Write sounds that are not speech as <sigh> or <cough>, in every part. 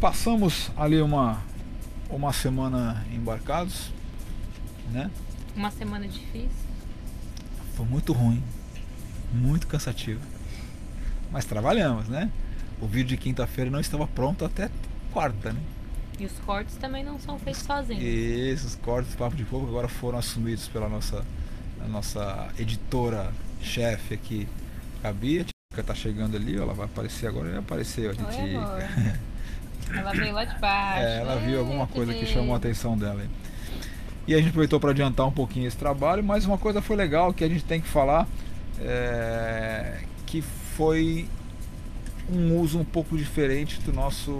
passamos ali uma, uma semana embarcados, né? Uma semana difícil. Foi muito ruim, muito cansativo. Mas trabalhamos, né? O vídeo de quinta-feira não estava pronto até quarta, né? E os cortes também não são feitos sozinhos. E esses cortes Papo de Fogo agora foram assumidos pela nossa, a nossa editora chefe aqui, a Bia. Que tá chegando ali, ela vai aparecer agora, já apareceu. A gente... Oi. <laughs> ela veio lá de baixo. É, ela viu alguma É, coisa que chamou a atenção dela. E a gente aproveitou para adiantar um pouquinho esse trabalho, mas uma coisa foi legal que a gente tem que falar, é, que foi um uso um pouco diferente do nosso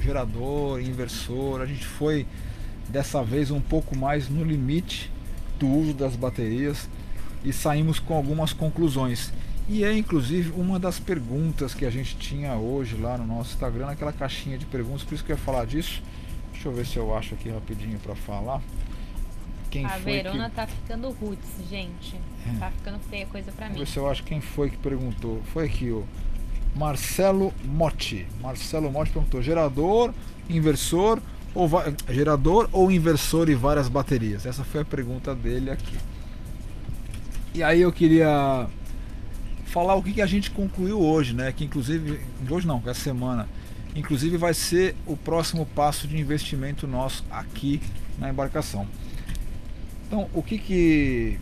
gerador, inversor. A gente foi dessa vez um pouco mais no limite do uso das baterias e saímos com algumas conclusões. E é inclusive uma das perguntas que a gente tinha hoje lá no nosso Instagram, naquela caixinha de perguntas, por isso que eu ia falar disso. Deixa eu ver se eu acho aqui rapidinho para falar. Quem A foi Verona que... tá ficando roots, gente. É. Tá ficando feia coisa pra Vamos mim. ver se eu acho quem foi que perguntou. Foi aqui o Marcelo Motti. Marcelo Motti perguntou: gerador, inversor ou va- gerador ou inversor e várias baterias? Essa foi a pergunta dele aqui. E aí eu queria falar o que, que a gente concluiu hoje, né? Que inclusive hoje não, essa semana. Inclusive vai ser o próximo passo de investimento nosso aqui na embarcação. Então, o que que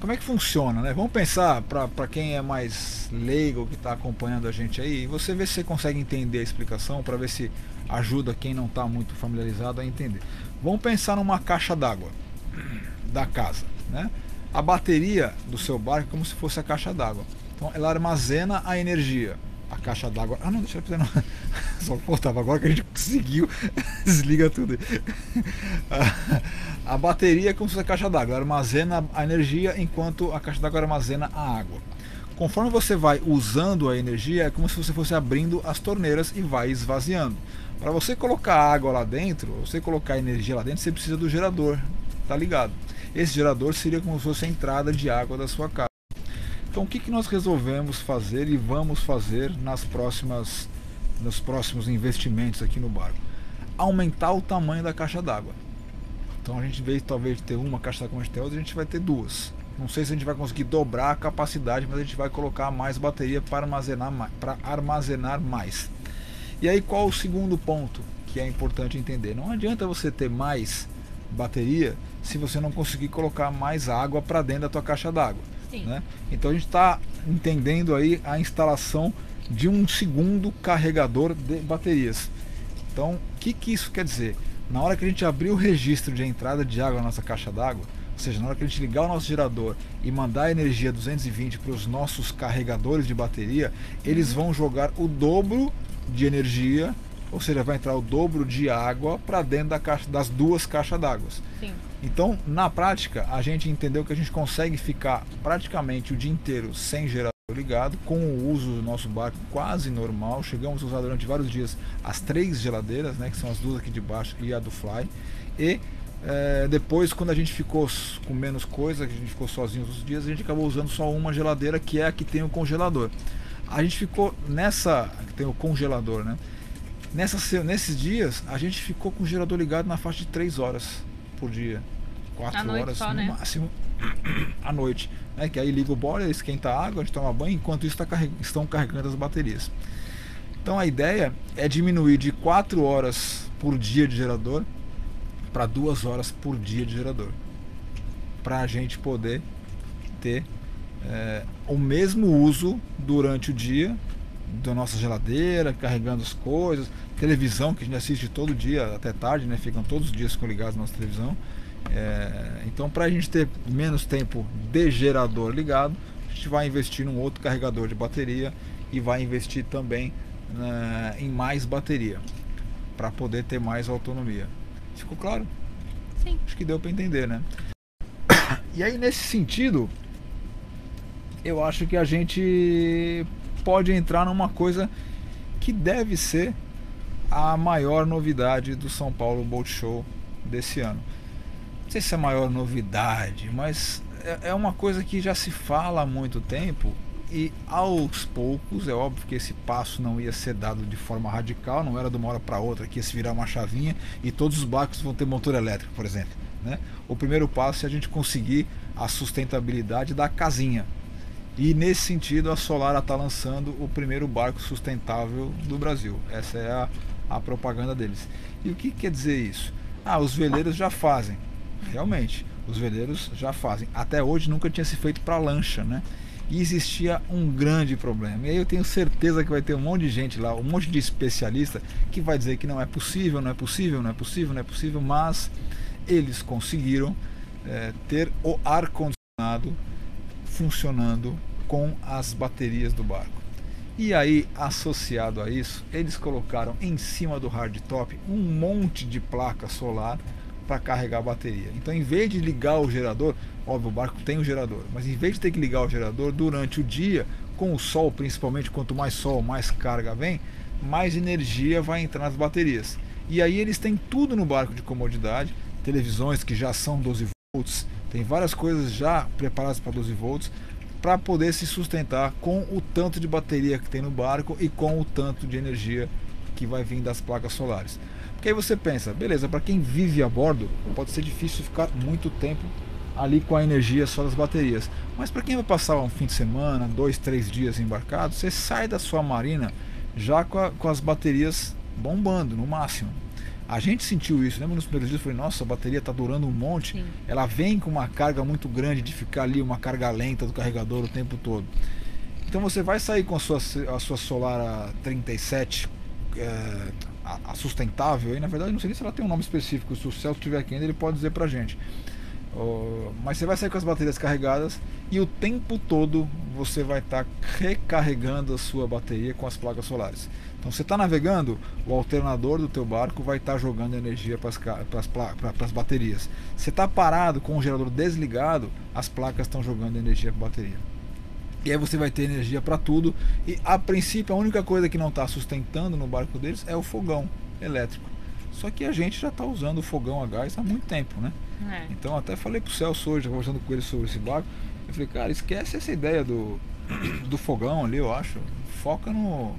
como é que funciona, né? Vamos pensar para quem é mais leigo que está acompanhando a gente aí, você vê se você consegue entender a explicação para ver se ajuda quem não está muito familiarizado a entender. Vamos pensar numa caixa d'água da casa, né? A bateria do seu barco é como se fosse a caixa d'água. Então ela armazena a energia. A caixa d'água. Ah não, deixa eu fazer não. <laughs> Só faltava agora que a gente conseguiu. <laughs> Desliga tudo. A, bateria é como se fosse a caixa d'água, armazena a energia enquanto a caixa d'água armazena a água. Conforme você vai usando a energia, é como se você fosse abrindo as torneiras e vai esvaziando. Para você colocar água lá dentro, você colocar energia lá dentro, você precisa do gerador, tá ligado? Esse gerador seria como se fosse a entrada de água da sua casa. Então o que, que nós resolvemos fazer e vamos fazer nas próximas, nos próximos investimentos aqui no barco? Aumentar o tamanho da caixa d'água. Então a gente vê talvez ter uma caixa d'água como a gente tem outra, a gente vai ter duas. Não sei se a gente vai conseguir dobrar a capacidade, mas a gente vai colocar mais bateria para armazenar para armazenar mais. E aí qual o segundo ponto que é importante entender? Não adianta você ter mais bateria se você não conseguir colocar mais água para dentro da tua caixa d'água. Né? Então a gente está entendendo aí a instalação de um segundo carregador de baterias. Então, o que, que isso quer dizer? Na hora que a gente abrir o registro de entrada de água na nossa caixa d'água, ou seja, na hora que a gente ligar o nosso gerador e mandar a energia 220 para os nossos carregadores de bateria, eles vão jogar o dobro de energia, ou seja, vai entrar o dobro de água para dentro da caixa, das duas caixas d'água. Então, na prática, a gente entendeu que a gente consegue ficar praticamente o dia inteiro sem gerador ligado, com o uso do nosso barco quase normal. Chegamos a usar durante vários dias as três geladeiras, né, que são as duas aqui de baixo e a do Fly. E eh, depois, quando a gente ficou com menos coisa, que a gente ficou sozinho os dias, a gente acabou usando só uma geladeira, que é a que tem o congelador. A gente ficou nessa, que tem o congelador, né? Nessa, se- nesses dias, a gente ficou com o gerador ligado na faixa de 3 horas por dia. 4 À noite horas só, no né? máximo <clears throat> à noite. Né? Que aí liga o boiler, esquenta a água, a gente toma banho, enquanto isso tá carreg- estão carregando as baterias. Então a ideia é diminuir de 4 horas por dia de gerador para 2 horas por dia de gerador. Para a gente poder ter é, o mesmo uso durante o dia da nossa geladeira, carregando as coisas, televisão que a gente assiste todo dia até tarde, né? Ficam todos os dias com ligados na nossa televisão. É, então, para a gente ter menos tempo de gerador ligado, a gente vai investir num outro carregador de bateria e vai investir também né, em mais bateria para poder ter mais autonomia. Ficou claro? Sim. Acho que deu para entender, né? <coughs> E aí, nesse sentido, eu acho que a gente pode entrar numa coisa que deve ser a maior novidade do São Paulo Boat Show desse ano. Não sei se é a maior novidade, mas é- é uma coisa que já se fala há muito tempo e aos poucos, é óbvio que esse passo não ia ser dado de forma radical, não era de uma hora para outra que ia se virar uma chavinha e todos os barcos vão ter motor elétrico, por exemplo. Né? O primeiro passo é a gente conseguir a sustentabilidade da casinha. E nesse sentido, a Solara está lançando o primeiro barco sustentável do Brasil. Essa é a, a propaganda deles. E o que quer dizer isso? Ah, os veleiros já fazem. Realmente, os veleiros já fazem. Até hoje nunca tinha se feito para lancha, né? E existia um grande problema. E aí eu tenho certeza que vai ter um monte de gente lá, um monte de especialista que vai dizer que não é possível, não é possível, não é possível, não é possível, mas eles conseguiram é, ter o ar condicionado funcionando com as baterias do barco. E aí, associado a isso, eles colocaram em cima do hardtop um monte de placa solar para carregar a bateria. Então, em vez de ligar o gerador, óbvio, o barco tem um gerador, mas em vez de ter que ligar o gerador durante o dia, com o sol principalmente, quanto mais sol, mais carga vem, mais energia vai entrar nas baterias. E aí eles têm tudo no barco de comodidade, televisões que já são 12 volts, tem várias coisas já preparadas para 12 volts para poder se sustentar com o tanto de bateria que tem no barco e com o tanto de energia que vai vir das placas solares. Porque aí você pensa, beleza, para quem vive a bordo, pode ser difícil ficar muito tempo ali com a energia só das baterias. Mas para quem vai passar um fim de semana, dois, três dias embarcado, você sai da sua marina já com, a, com as baterias bombando no máximo. A gente sentiu isso, lembra nos primeiros dias? Eu falei, nossa, a bateria está durando um monte. Sim. Ela vem com uma carga muito grande de ficar ali, uma carga lenta do carregador o tempo todo. Então você vai sair com a sua, a sua Solar 37 é, a, a sustentável, e na verdade não sei nem se ela tem um nome específico, se o Celso estiver aqui ainda ele pode dizer pra gente. Mas você vai sair com as baterias carregadas e o tempo todo você vai estar tá recarregando a sua bateria com as placas solares. Então você está navegando, o alternador do teu barco vai estar tá jogando energia para as baterias. Você está parado com o gerador desligado, as placas estão jogando energia para a bateria. E aí você vai ter energia para tudo. E a princípio a única coisa que não está sustentando no barco deles é o fogão elétrico. Só que a gente já está usando o fogão a gás há muito tempo, né? É. Então até falei pro Celso hoje, conversando com ele sobre esse barco, eu falei, cara, esquece essa ideia do, do fogão ali, eu acho. Foca no,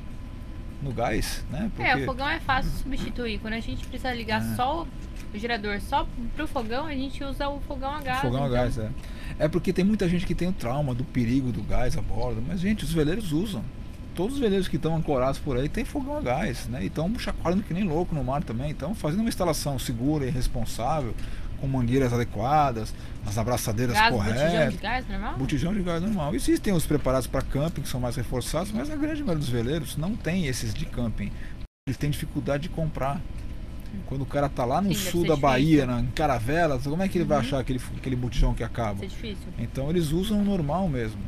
no gás, né? Porque... É, o fogão é fácil de substituir. Quando a gente precisa ligar é. só o gerador só pro fogão, a gente usa o fogão a gás. Fogão então... a gás, é. É porque tem muita gente que tem o trauma do perigo do gás a bordo, mas gente, os veleiros usam. Todos os veleiros que estão ancorados por aí tem fogão a gás, né? E estão chacoalhando que nem louco no mar também. Então, fazendo uma instalação segura e responsável, com mangueiras adequadas, as abraçadeiras gás, corretas. Botijão de gás normal? Botijão de gás normal. Existem os preparados para camping que são mais reforçados, mas a grande maioria dos veleiros não tem esses de camping. Eles têm dificuldade de comprar. Quando o cara tá lá no Sim, sul da Bahia, na, em Caravelas, como é que ele uhum. vai achar aquele, aquele botijão que acaba? é difícil. Então eles usam o normal mesmo.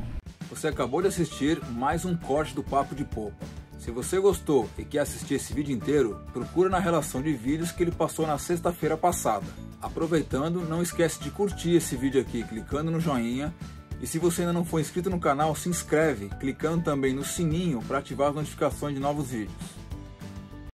Você acabou de assistir mais um corte do Papo de Popa. Se você gostou e quer assistir esse vídeo inteiro, procura na relação de vídeos que ele passou na sexta-feira passada. Aproveitando, não esquece de curtir esse vídeo aqui clicando no joinha e se você ainda não for inscrito no canal, se inscreve clicando também no sininho para ativar as notificações de novos vídeos.